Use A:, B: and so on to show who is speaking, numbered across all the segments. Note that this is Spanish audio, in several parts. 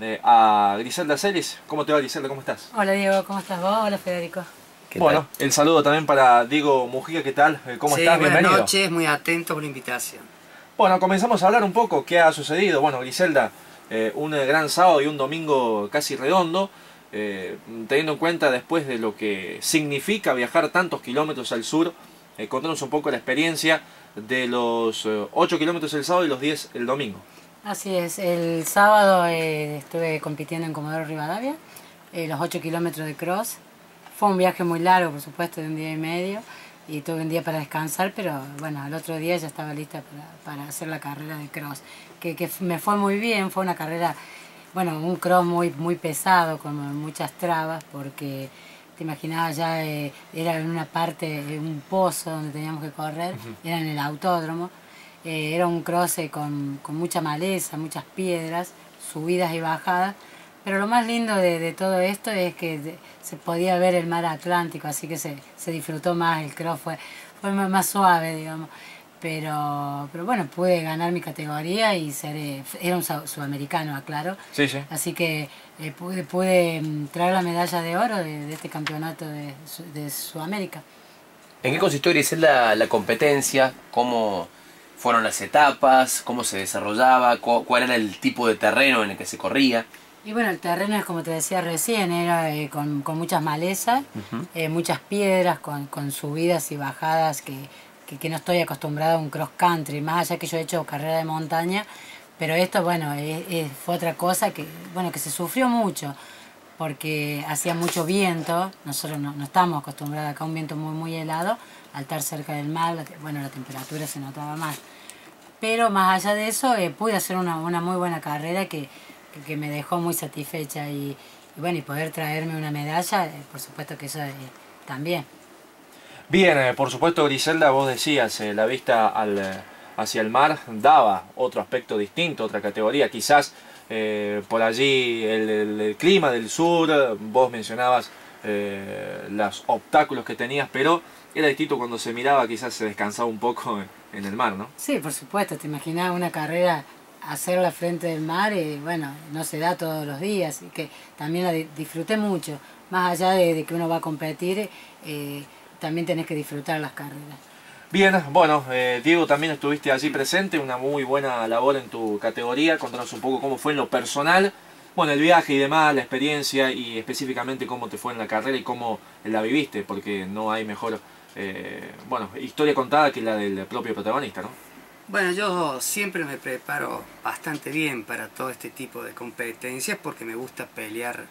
A: eh, a Griselda Celis. ¿Cómo te va Griselda? ¿Cómo estás?
B: Hola Diego, ¿cómo estás vos? Hola Federico.
A: Bueno, el saludo también para Diego Mujica, ¿qué tal? Eh, ¿Cómo
C: sí,
A: estás?
C: Buenas
A: Bienvenido.
C: noches, muy atento por la invitación.
A: Bueno, comenzamos a hablar un poco qué ha sucedido. Bueno, Griselda, eh, un gran sábado y un domingo casi redondo, eh, teniendo en cuenta después de lo que significa viajar tantos kilómetros al sur, eh, contanos un poco la experiencia de los 8 kilómetros el sábado y los 10 el domingo.
B: Así es, el sábado eh, estuve compitiendo en Comodoro Rivadavia, eh, los 8 kilómetros de cross. Fue un viaje muy largo, por supuesto, de un día y medio, y tuve un día para descansar, pero bueno, al otro día ya estaba lista para, para hacer la carrera de cross, que, que, me fue muy bien, fue una carrera, bueno, un cross muy, muy pesado, con muchas trabas, porque te imaginabas ya, eh, era en una parte, un pozo donde teníamos que correr, uh -huh. era en el autódromo, eh, era un cross con, con, mucha maleza, muchas piedras, subidas y bajadas, pero lo más lindo de, de todo esto es que se podía ver el mar Atlántico, así que se, se disfrutó más, el cross fue, fue más suave, digamos. Pero, pero bueno, pude ganar mi categoría y ser, eh, era un sudamericano, aclaro.
A: Sí, sí.
B: Así que eh, pude, pude mm, traer la medalla de oro de, de este campeonato de, de, Sudamérica.
D: ¿En qué consistió, Griselda, la competencia? ¿Cómo fueron las etapas? ¿Cómo se desarrollaba? ¿Cuál era el tipo de terreno en el que se corría?
B: Y bueno, el terreno es como te decía recién, era eh, con, con, muchas malezas, uh -huh. eh, muchas piedras, con, con, subidas y bajadas que, que, que, no estoy acostumbrada a un cross country, más allá que yo he hecho carrera de montaña, pero esto, bueno, fue otra cosa que, bueno, que se sufrió mucho, porque hacía mucho viento, nosotros no, no estamos acostumbrados acá a un viento muy, muy helado, al estar cerca del mar, bueno, la temperatura se notaba más. Pero más allá de eso, eh, pude hacer una, una muy buena carrera que que me dejó muy satisfecha y, bueno y poder traerme una medalla eh, por supuesto que eso eh, también
A: bien por supuesto Griselda vos decías la vista al, hacia el mar daba otro aspecto distinto otra categoría quizás por allí el, clima del sur vos mencionabas los obstáculos que tenías pero era distinto cuando se miraba quizás se descansaba un poco en, el mar no
B: sí por supuesto te imaginabas una carrera hacerla frente del mar, y bueno, no se da todos los días, y que también la disfruté mucho. Más allá de, de que uno va a competir, eh, también tenés que disfrutar las carreras.
A: Bien, bueno, eh, Diego, también estuviste allí presente, una muy buena labor en tu categoría, contanos un poco cómo fue en lo personal, bueno, el viaje y demás, la experiencia y específicamente cómo te fue en la carrera y cómo la viviste, porque no hay mejor, eh, bueno, historia contada que la del propio protagonista, ¿no?
C: Bueno, yo siempre me preparo bastante bien para todo este tipo de competencias porque me gusta pelear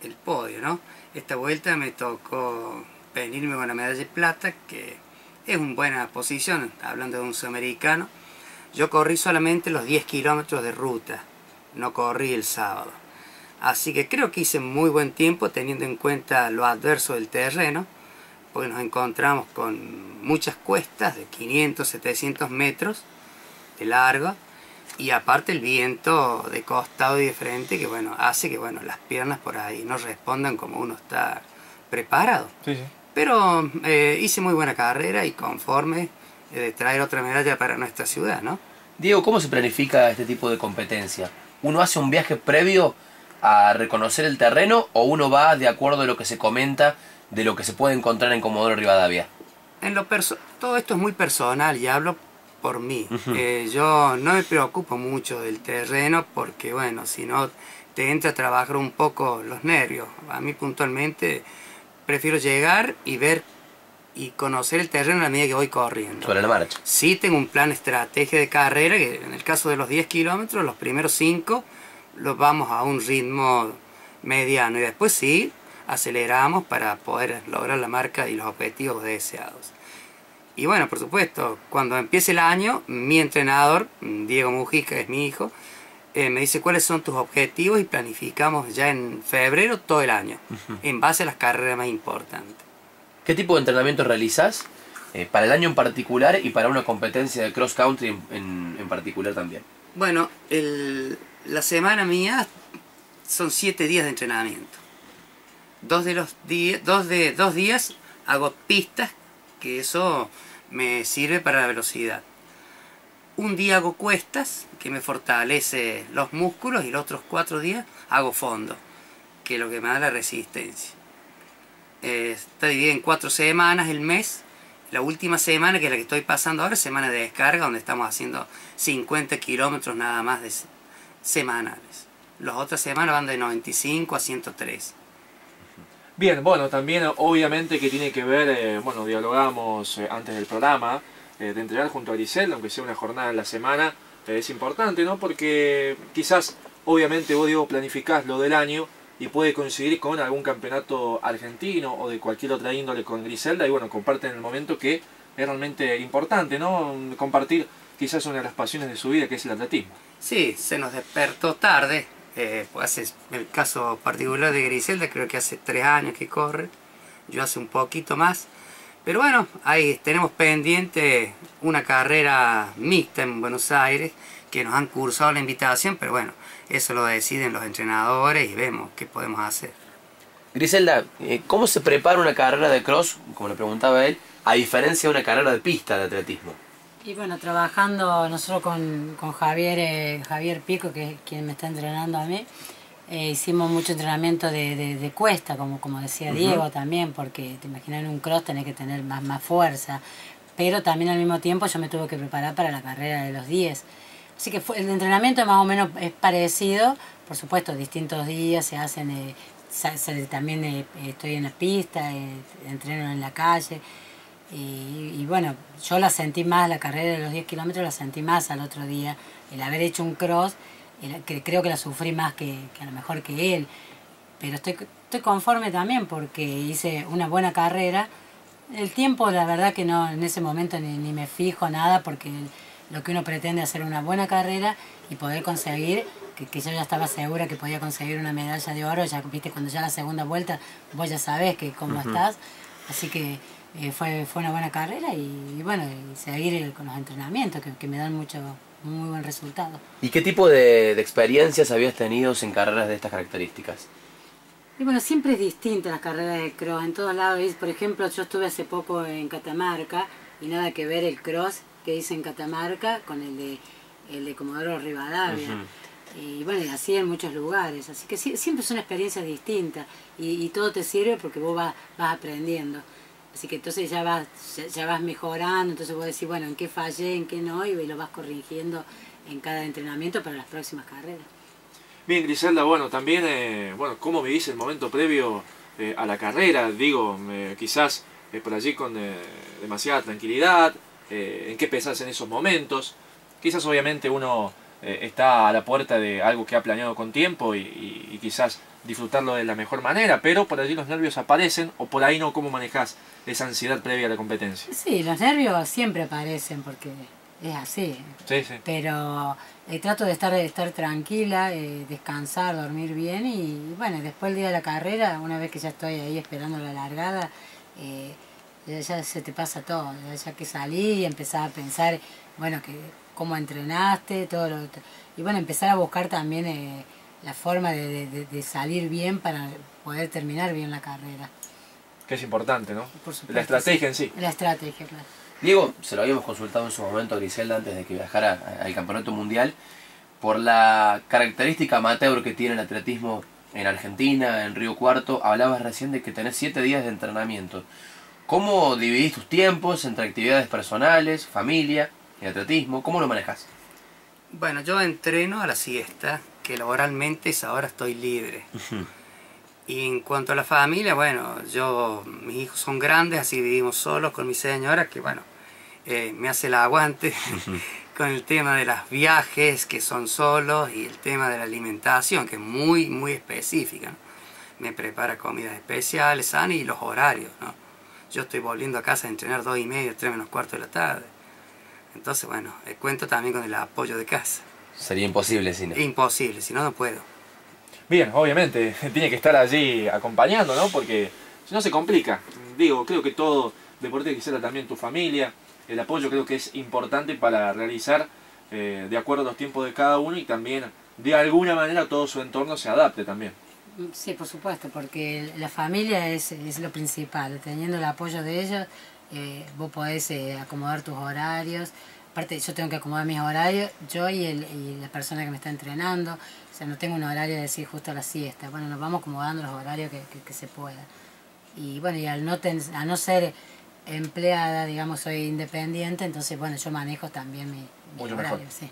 C: el podio, ¿no? Esta vuelta me tocó venirme con la medalla de plata, que es una buena posición, hablando de un sudamericano. Yo corrí solamente los 10 kilómetros de ruta, no corrí el sábado. Así que creo que hice muy buen tiempo teniendo en cuenta lo adverso del terreno porque nos encontramos con muchas cuestas de 500, 700 metros de largo y aparte el viento de costado y de frente que bueno, hace que bueno, las piernas por ahí no respondan como uno está preparado.
A: Sí, sí.
C: Pero eh, hice muy buena carrera y conforme eh, de traer otra medalla para nuestra ciudad, ¿no?
D: Diego, ¿cómo se planifica este tipo de competencia? ¿Uno hace un viaje previo a reconocer el terreno o uno va de acuerdo a lo que se comenta de lo que se puede encontrar en Comodoro Rivadavia?
C: En lo todo esto es muy personal y hablo por mí. Uh -huh. eh, yo no me preocupo mucho del terreno porque, bueno, si no te entra a trabajar un poco los nervios. A mí puntualmente prefiero llegar y ver y conocer el terreno a la medida que voy corriendo.
D: Sobre la marcha.
C: Sí tengo un plan estrategia de carrera que en el caso de los 10 kilómetros, los primeros 5 los vamos a un ritmo mediano y después sí aceleramos para poder lograr la marca y los objetivos deseados. Y bueno, por supuesto, cuando empiece el año, mi entrenador, Diego Mujica, que es mi hijo, eh, me dice cuáles son tus objetivos y planificamos ya en febrero todo el año, uh -huh. en base a las carreras más importantes.
D: ¿Qué tipo de entrenamiento realizas eh, para el año en particular y para una competencia de cross country en, en, en particular también?
C: Bueno, el, la semana mía son siete días de entrenamiento. Dos, de los días, dos, de, dos días hago pistas, que eso me sirve para la velocidad. un día hago cuestas, que me fortalece los músculos, y los otros cuatro días hago fondo, que es lo que me da la resistencia. Eh, está dividido en cuatro semanas el mes. La última semana, que es la que estoy pasando ahora, es semana de descarga, donde estamos haciendo 50 kilómetros nada más de semanales. Las otras semanas van de 95 a 103.
A: Bien, bueno, también obviamente que tiene que ver, eh, bueno, dialogamos eh, antes del programa, eh, de entrenar junto a Grisel, aunque sea una jornada en la semana, es importante, ¿no? Porque quizás, obviamente, vos, Diego, planificás lo del año y puede coincidir con algún campeonato argentino o de cualquier otra índole con Griselda y, bueno, comparten el momento que es realmente importante, ¿no? Compartir quizás una de las pasiones de su vida, que es el atletismo.
C: Sí, se nos despertó tarde, eh, pues hace el caso particular de Griselda, creo que hace tres años que corre, yo hace un poquito más. Pero bueno, ahí tenemos pendiente una carrera mixta en Buenos Aires, que nos han cursado la invitación, pero bueno, eso lo deciden los entrenadores y vemos qué podemos hacer.
D: Griselda, eh, ¿cómo se prepara una carrera de cross, como le preguntaba él, a diferencia de una carrera de pista de atletismo?
B: Y bueno, trabajando nosotros con, Javier, eh, Javier Pico, que es quien me está entrenando a mí, eh, hicimos mucho entrenamiento de, cuesta, como, como decía Diego también, porque te imaginas en un cross tenés que tener más, más fuerza, pero también al mismo tiempo yo me tuve que preparar para la carrera de los 10. Así que fue, el entrenamiento más o menos es parecido, por supuesto, distintos días se hacen, eh, también estoy en la pista, entreno en la calle, y, bueno, yo la sentí más, la carrera de los 10 kilómetros la sentí más al otro día. El haber hecho un cross, que creo que la sufrí más que, a lo mejor que él. Pero estoy, estoy conforme también porque hice una buena carrera. El tiempo, la verdad que no, en ese momento ni, ni me fijo nada porque lo que uno pretende es hacer una buena carrera y poder conseguir, que, que, yo ya estaba segura que podía conseguir una medalla de oro, ya viste, cuando ya la segunda vuelta vos ya sabés que cómo estás. Así que eh, fue, fue una buena carrera y, bueno, seguir con los entrenamientos que, me dan mucho, muy buen resultado.
D: ¿Y qué tipo de, experiencias habías tenido en carreras de estas características?
B: Y bueno, siempre es distinta la carrera de cross, en todos lados. Por ejemplo, yo estuve hace poco en Catamarca y nada que ver el cross que hice en Catamarca con el de, el de Comodoro Rivadavia. Y bueno, y así en muchos lugares. Así que siempre es una experiencia distinta y, todo te sirve porque vos vas, vas aprendiendo. Así que entonces ya vas, ya, vas mejorando, entonces vos decís, bueno, en qué fallé, en qué no, y lo vas corrigiendo en cada entrenamiento para las próximas carreras.
A: Bien, Griselda, bueno, también, eh, bueno, ¿cómo vivís el momento previo eh, a la carrera? Digo, eh, quizás por allí con demasiada tranquilidad, ¿en qué pensás en esos momentos? Quizás obviamente uno está a la puerta de algo que ha planeado con tiempo y quizás disfrutarlo de la mejor manera, pero por allí los nervios aparecen o por ahí no, ¿cómo manejas esa ansiedad previa a la competencia?
B: Sí, los nervios siempre aparecen porque es así.
A: Sí, sí.
B: Pero eh, trato de estar, de estar tranquila, eh, descansar, dormir bien y bueno, después el día de la carrera, una vez que ya estoy ahí esperando la largada, eh, ya, se te pasa todo, ya, que salí y empezar a pensar, bueno, que cómo entrenaste, todo lo... Y bueno, empezar a buscar también la forma de, de, salir bien para poder terminar bien la carrera.
A: Que es importante, ¿no? la estrategia en sí.
B: La estrategia, claro.
D: Diego, se lo habíamos consultado en su momento a Griselda antes de que viajara al Campeonato Mundial, por la característica amateur que tiene el atletismo en Argentina, en Río Cuarto, hablabas recién de que tenés siete días de entrenamiento. ¿Cómo dividís tus tiempos entre actividades personales, familia y atletismo? ¿Cómo lo manejas?
C: Bueno, yo entreno a la siesta, que laboralmente es ahora estoy libre. Y en cuanto a la familia, bueno, yo, mis hijos son grandes, así vivimos solos con mi señora, que bueno, eh, me hace el aguante con el tema de los viajes, que son solos, y el tema de la alimentación, que es muy, muy específica. Me prepara comidas especiales, sanas y los horarios, ¿no? Yo estoy volviendo a casa a entrenar dos y media, tres menos cuarto de la tarde. Entonces, bueno, eh, cuento también con el apoyo de casa.
D: Sería imposible si no.
C: Imposible, si no, no puedo.
A: Bien, obviamente, tiene que estar allí acompañando, ¿no? Porque si no se complica. Digo, creo que todo deporte quisiera también tu familia, el apoyo creo que es importante para realizar eh, de acuerdo a los tiempos de cada uno y también de alguna manera todo su entorno se adapte también.
B: Sí, por supuesto, porque la familia es, lo principal. Teniendo el apoyo de ellos, eh, vos podés eh, acomodar tus horarios, aparte yo tengo que acomodar mis horarios, yo y, el, y la persona que me está entrenando, o sea, no tengo un horario de decir justo a la siesta, bueno, nos vamos acomodando los horarios que, que, que se pueda. Y bueno, y al no, ten, a no ser empleada, digamos, soy independiente, entonces bueno, yo manejo también mi, mi
A: Mucho
B: horario,
A: mejor.
B: sí.